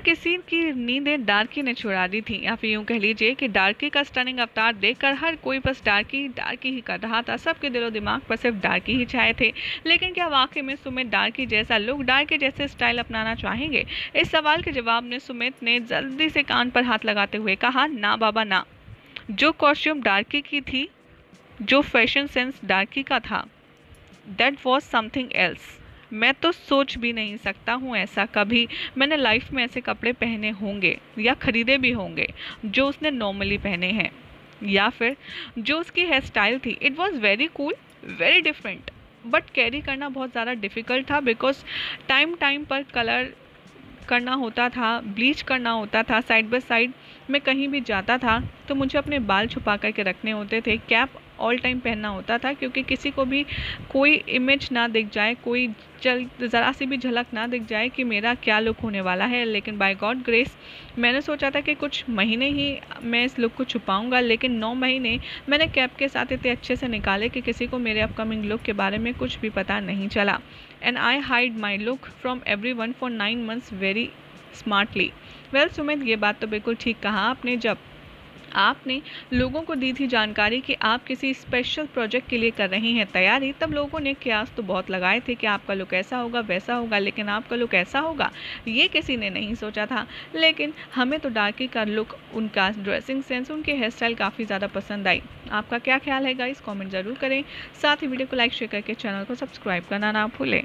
हर किसी की नींदें डार्की ने छुड़ा दी थी। या फिर यूँ कह लीजिए कि डार्की का स्टनिंग अवतार देखकर हर कोई बस डार्की डार्की ही कर रहा था। सबके दिलो दिमाग पर सिर्फ़ डार्की ही छाए थे। लेकिन क्या वाकई में सुमित डार्की जैसा लुक, डार्की जैसे स्टाइल अपनाना चाहेंगे? इस सवाल के जवाब में सुमित ने जल्दी से कान पर हाथ लगाते हुए कहा, ना बाबा, ना। जो कॉस्ट्यूम डार्की की थी, जो फ़ैशन सेंस डार्की का था दैट वॉज़ समथिंग एल्स मैं तो सोच भी नहीं सकता हूँ ऐसा कभी। मैंने लाइफ में ऐसे कपड़े पहने होंगे या ख़रीदे भी होंगे, जो उसने नॉर्मली पहने हैं। या फिर जो उसकी हेयर स्टाइल थी it was very cool very different but carry करना बहुत ज़्यादा डिफ़िकल्ट था बिकॉज़ टाइम टाइम पर कलर करना होता था ब्लीच करना होता था साइड बाय साइड मैं कहीं भी जाता था तो मुझे अपने बाल छुपा करके रखने होते थे। कैप ऑल टाइम पहनना होता था, क्योंकि किसी को भी कोई इमेज ना दिख जाए, कोई चल ज़रा सी भी झलक ना दिख जाए कि मेरा क्या लुक होने वाला है। लेकिन बाय गॉड ग्रेस मैंने सोचा था कि कुछ महीने ही मैं इस लुक को छुपाऊँगा, लेकिन नौ महीने मैंने कैप के साथ इतने अच्छे से निकाले कि किसी को मेरे अपकमिंग लुक के बारे में कुछ भी पता नहीं चला। And I hide my look from everyone for nine months very smartly well Sumit ये बात तो बिल्कुल ठीक कहा आपने। जब आपने लोगों को दी थी जानकारी कि आप किसी स्पेशल प्रोजेक्ट के लिए कर रहे हैं तैयारी, तब लोगों ने क्यास तो बहुत लगाए थे कि आपका लुक ऐसा होगा, वैसा होगा, लेकिन आपका लुक ऐसा होगा, ये किसी ने नहीं सोचा था। लेकिन हमें तो डार्की का लुक उनका ड्रेसिंग सेंस उनकी हेयर स्टाइल काफ़ी ज़्यादा पसंद आई। आपका क्या ख्याल है गाइस कमेंट ज़रूर करें। साथ ही वीडियो को लाइक शेयर करके चैनल को सब्सक्राइब करना ना भूलें।